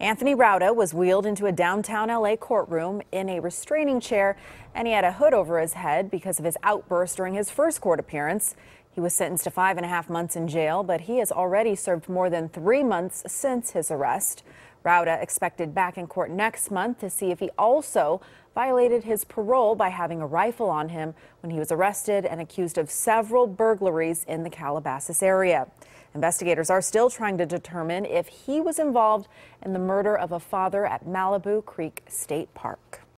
Anthony Rauda was wheeled into a downtown LA courtroom in a restraining chair, and he had a hood over his head because of his outburst during his first court appearance. He was sentenced to five and a half months in jail, but he has already served more than three months since his arrest. Rauda expected back in court next month to see if he also violated his parole by having a rifle on him when he was arrested and accused of several burglaries in the Calabasas area. Investigators are still trying to determine if he was involved in the murder of a father at Malibu Creek State Park.